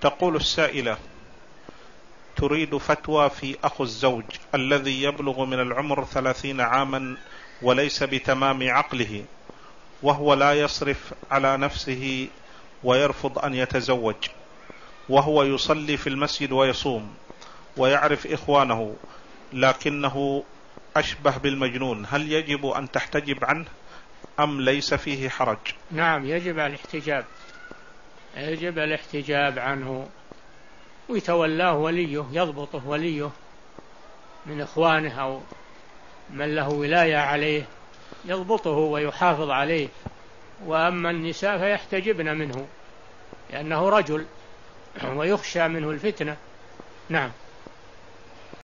تقول السائلة تريد فتوى في أخو الزوج الذي يبلغ من العمر ثلاثين عاما وليس بتمام عقله وهو لا يصرف على نفسه ويرفض أن يتزوج وهو يصلي في المسجد ويصوم ويعرف إخوانه لكنه أشبه بالمجنون. هل يجب أن تحتجب عنه أم ليس فيه حرج؟ نعم يجب الاحتجاب. يجب الاحتجاب عنه. ويتولاه وليه يضبطه وليه من إخوانه أو من له ولاية عليه يضبطه ويحافظ عليه. وأما النساء فيحتجبن منه لأنه رجل ويخشى منه الفتنة. نعم.